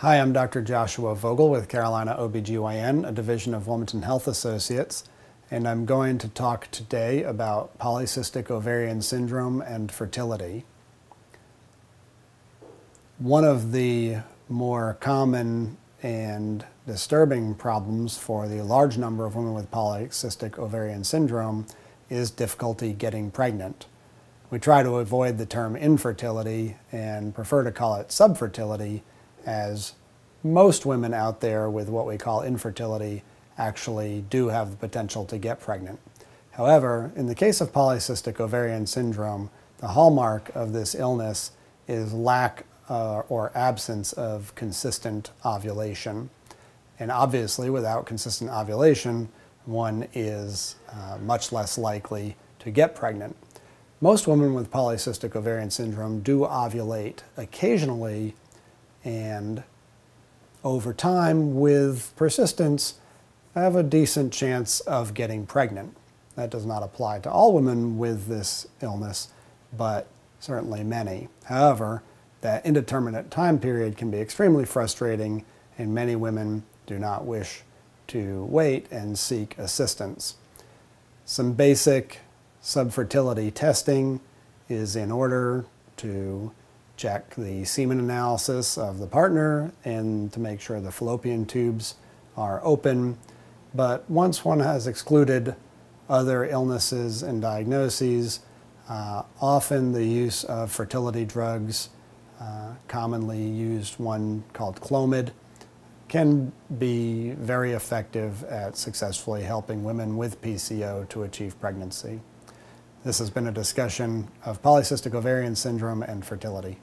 Hi, I'm Dr. Joshua Vogel with Carolina OBGYN, a division of Wilmington Health Associates, and I'm going to talk today about polycystic ovarian syndrome and fertility. One of the more common and disturbing problems for the large number of women with polycystic ovarian syndrome is difficulty getting pregnant. We try to avoid the term infertility and prefer to call it subfertility as most women out there with what we call infertility actually do have the potential to get pregnant. However, in the case of polycystic ovarian syndrome, the hallmark of this illness is lack uh, or absence of consistent ovulation. And obviously, without consistent ovulation, one is uh, much less likely to get pregnant. Most women with polycystic ovarian syndrome do ovulate occasionally, and over time, with persistence, have a decent chance of getting pregnant. That does not apply to all women with this illness, but certainly many. However, that indeterminate time period can be extremely frustrating, and many women do not wish to wait and seek assistance. Some basic subfertility testing is in order to check the semen analysis of the partner and to make sure the fallopian tubes are open. But once one has excluded other illnesses and diagnoses, uh, often the use of fertility drugs, uh, commonly used one called Clomid, can be very effective at successfully helping women with PCO to achieve pregnancy. This has been a discussion of polycystic ovarian syndrome and fertility.